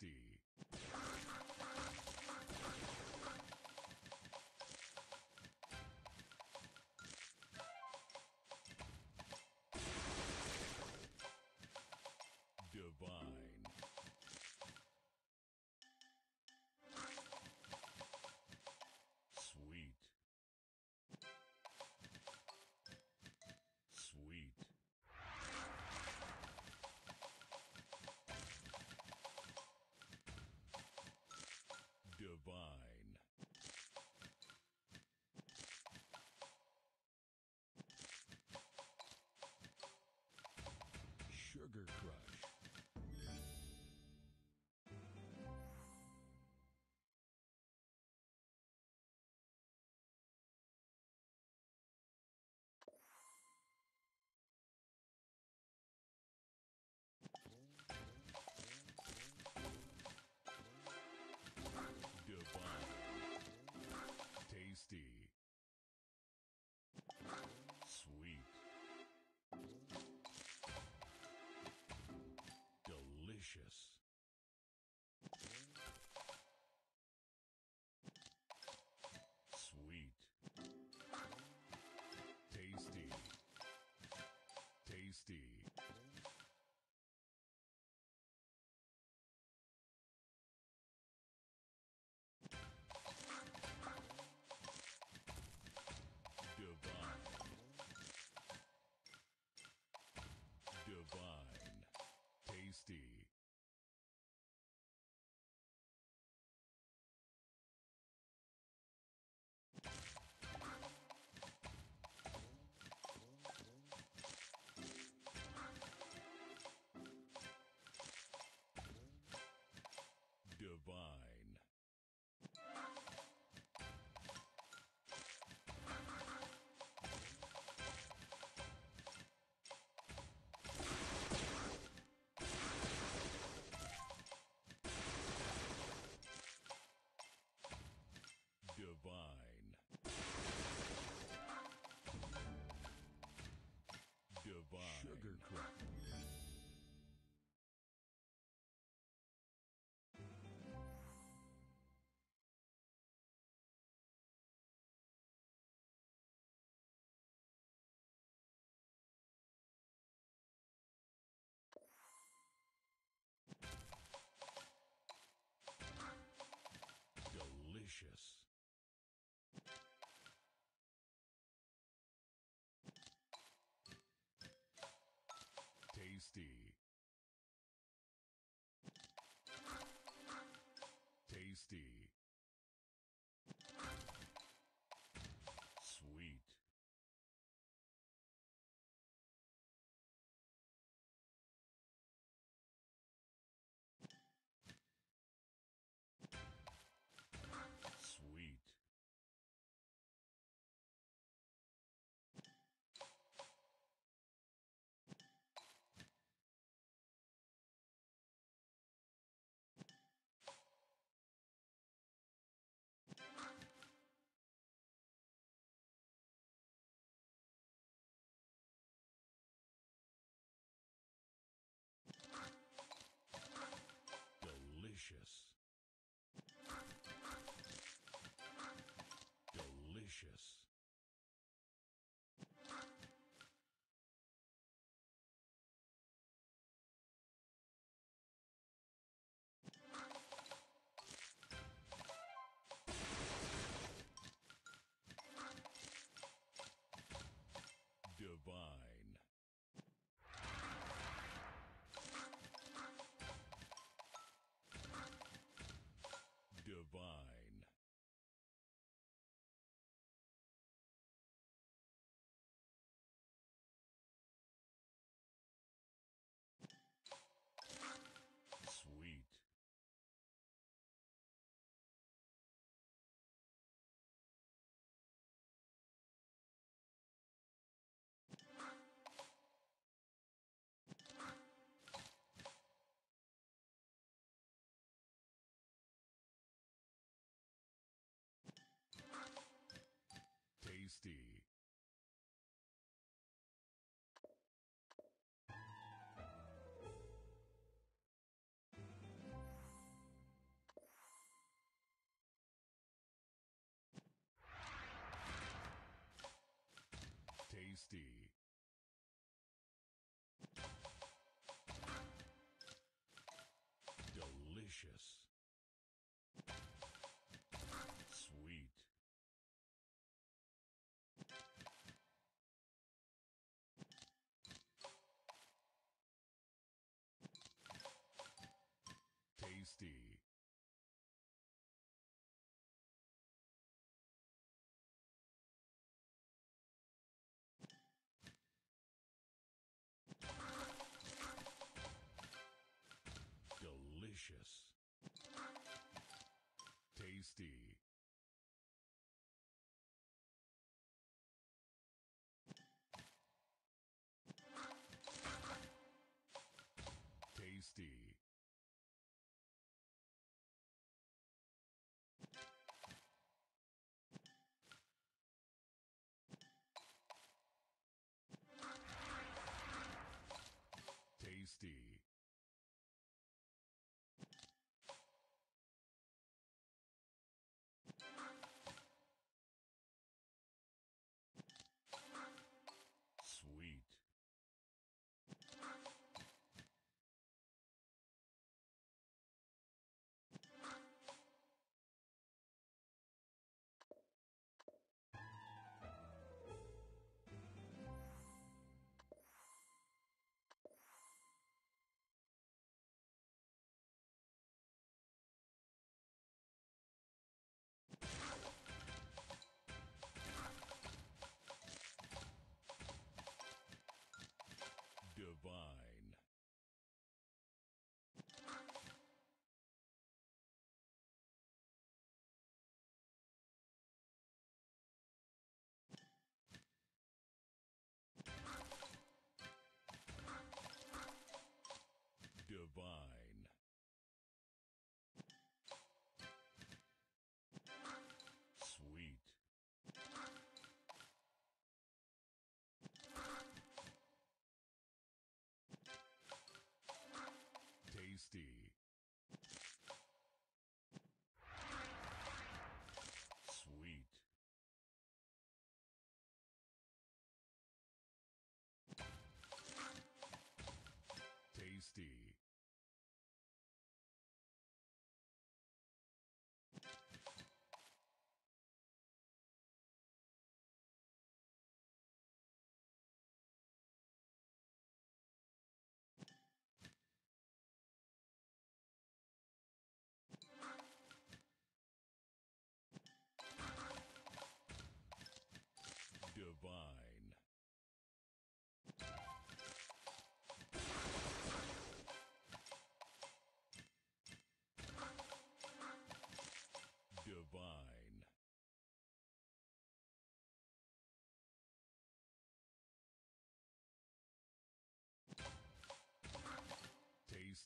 Dynasty. Divine. Tasty. Delicious. Delicious. tasty. Delicious. Tasty.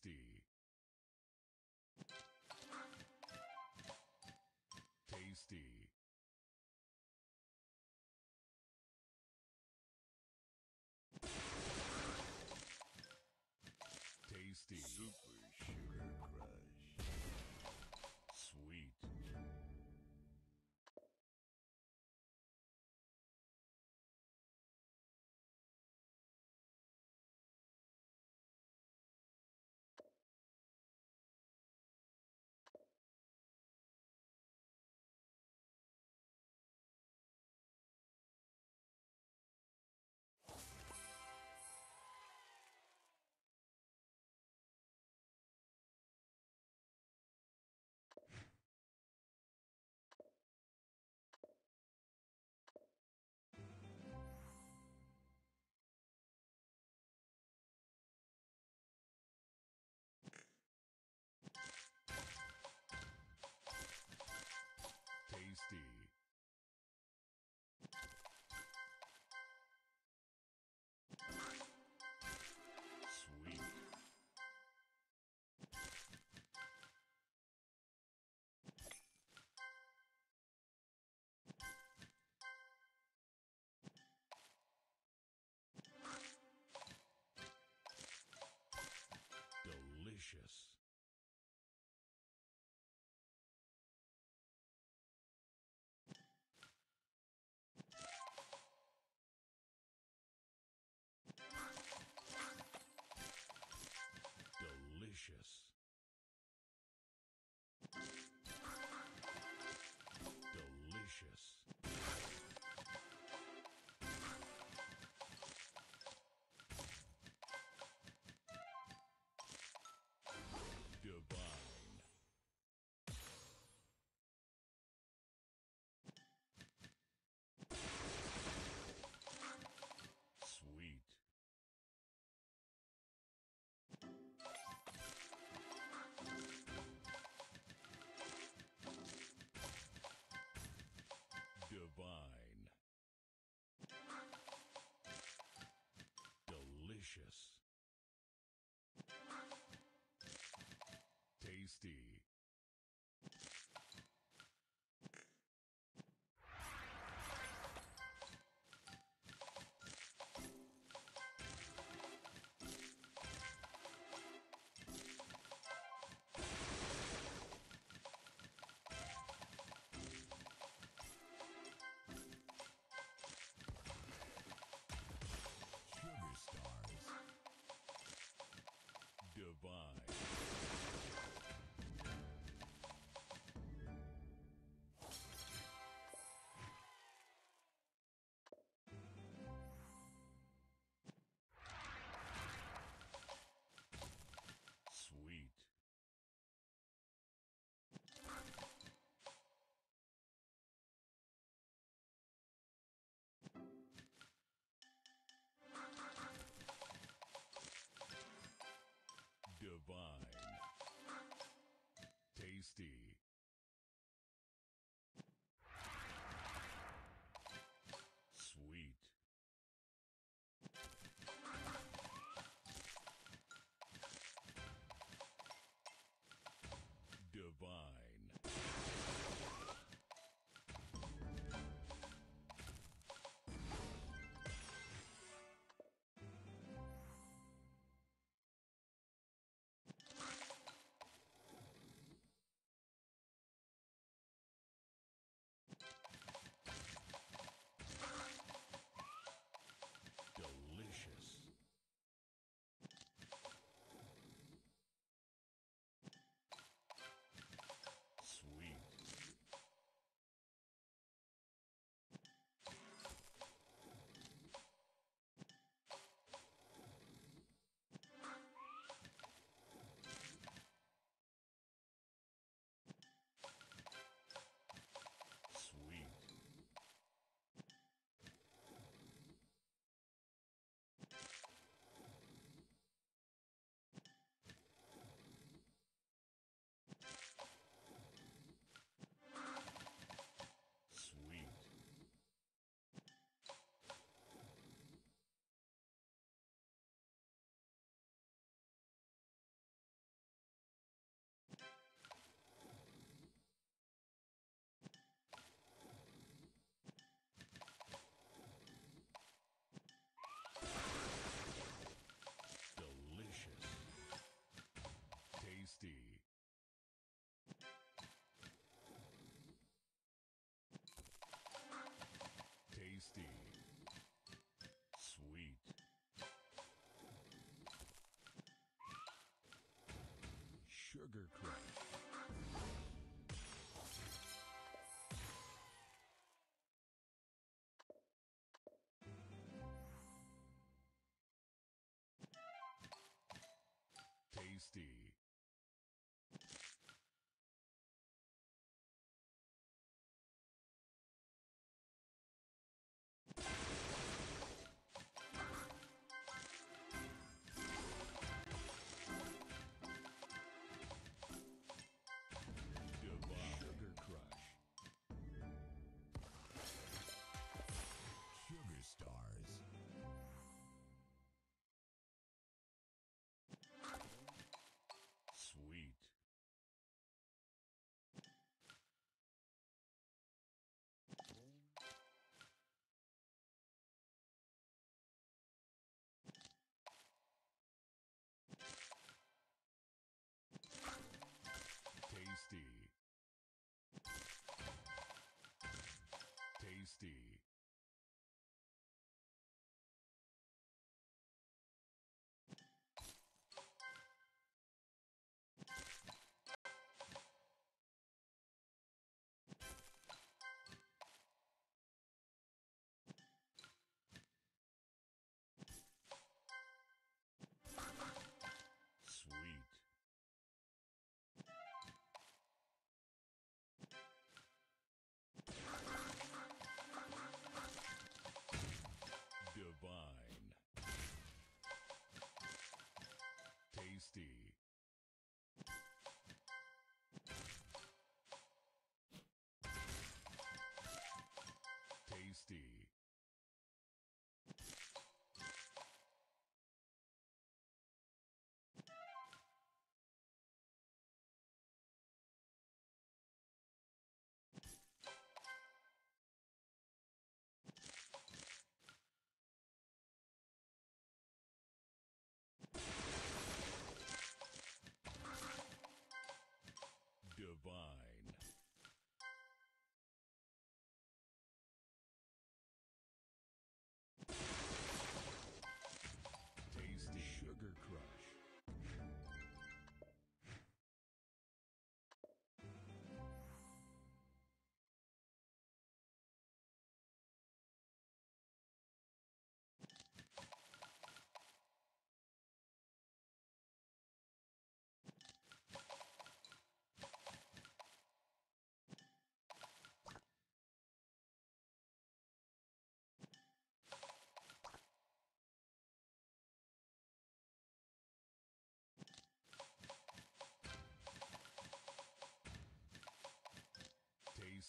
Tasty. tasty. Tasty. Tasty.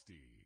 Dynasty.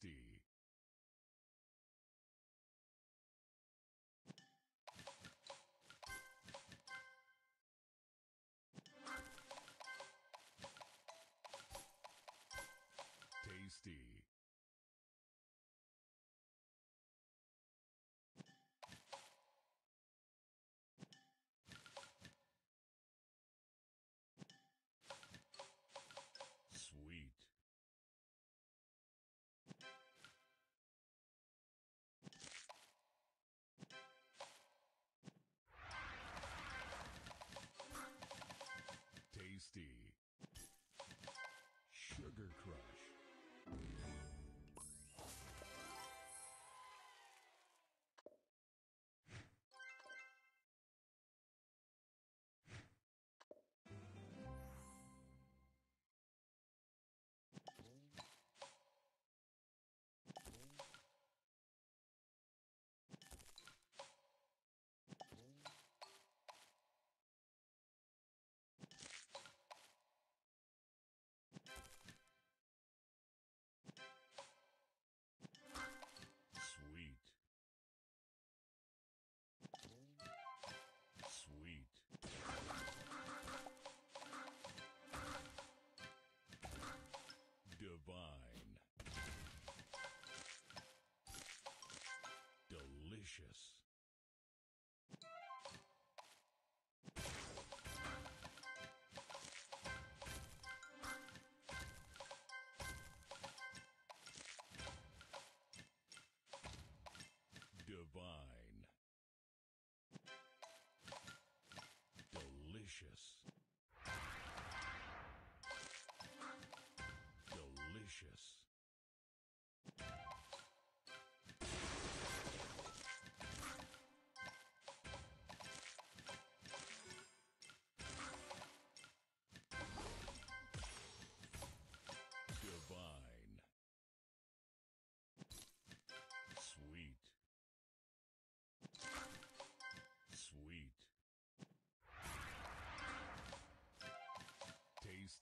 60.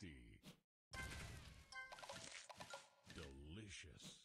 tasty. Delicious.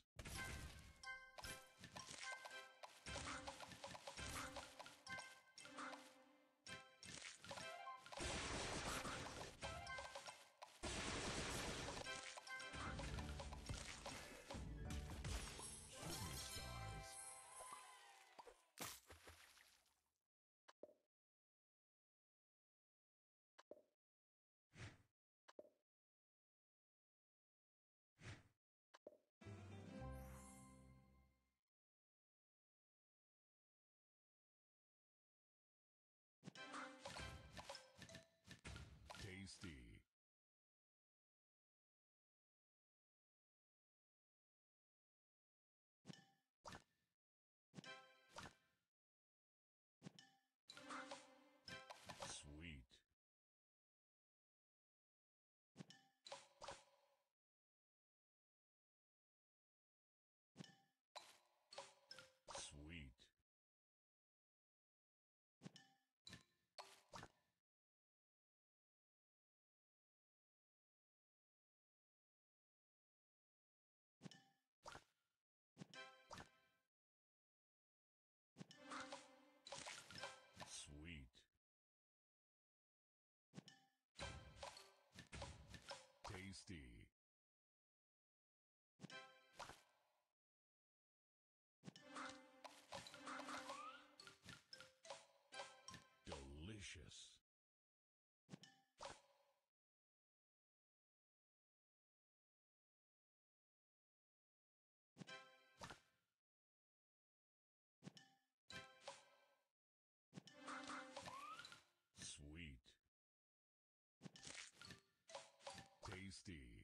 60.